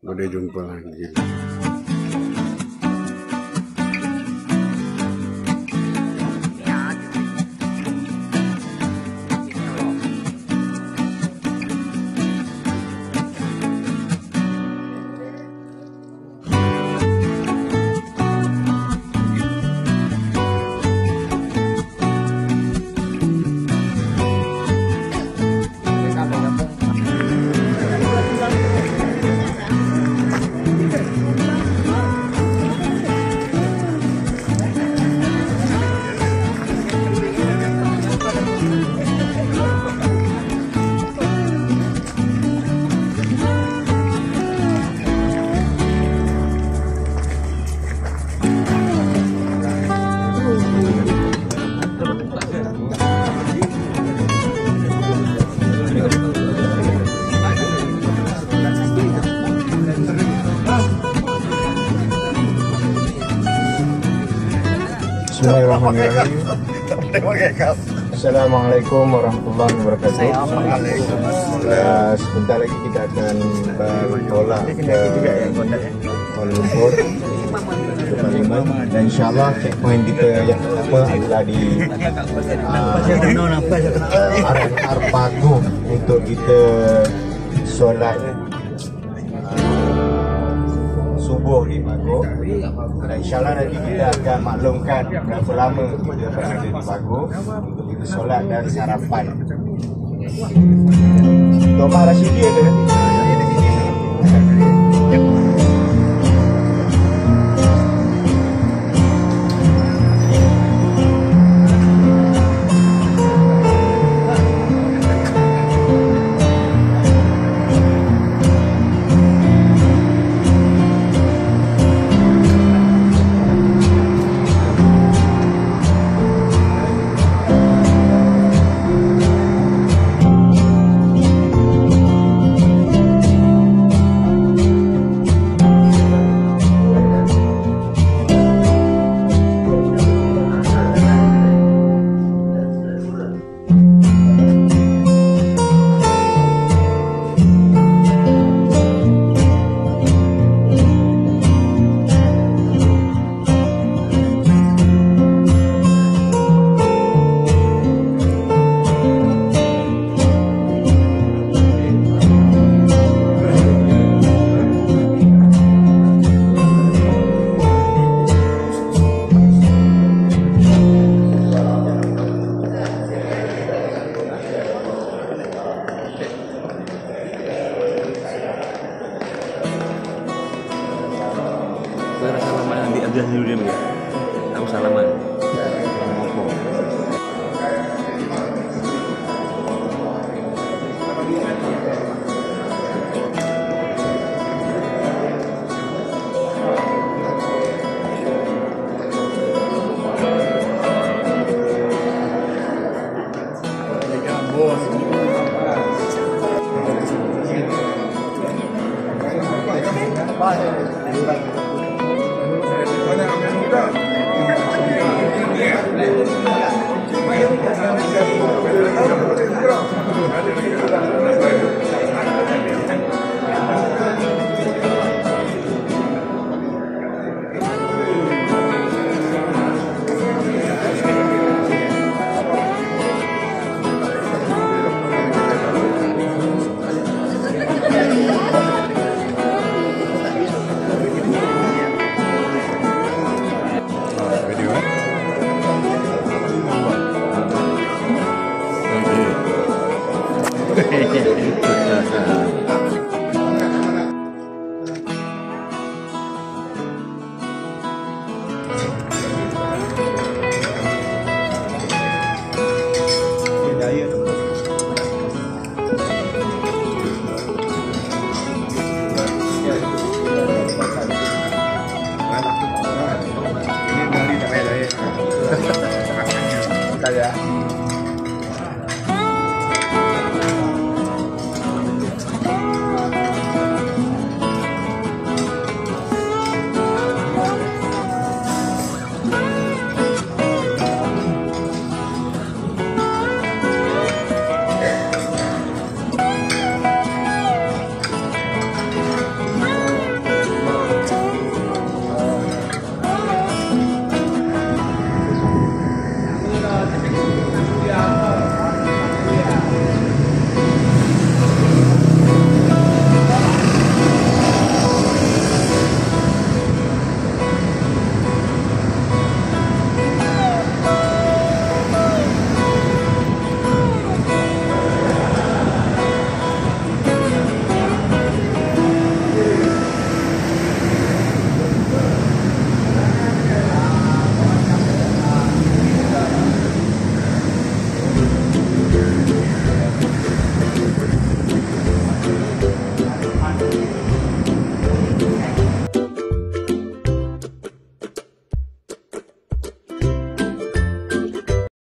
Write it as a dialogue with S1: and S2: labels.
S1: Boleh jumpa lagi.
S2: Bismillahirrahmanirrahim. Assalamualaikum warahmatullahi wabarakatuh. Uh, sebentar lagi kita akan bertolak ke Kuala Lumpur ke Parlimen dan insyaAllah checkpoint kita yang pertama adalah di uh, Arpago untuk kita solat subuh di Pago dan insyaAllah nanti kita akan maklumkan berapa lama kita berada di Pago untuk kita solat dan sarapan. Tok Mak Rashidi ada?
S3: Saya aja dulu dia ya. Aku salaman.
S2: Bye. yeah.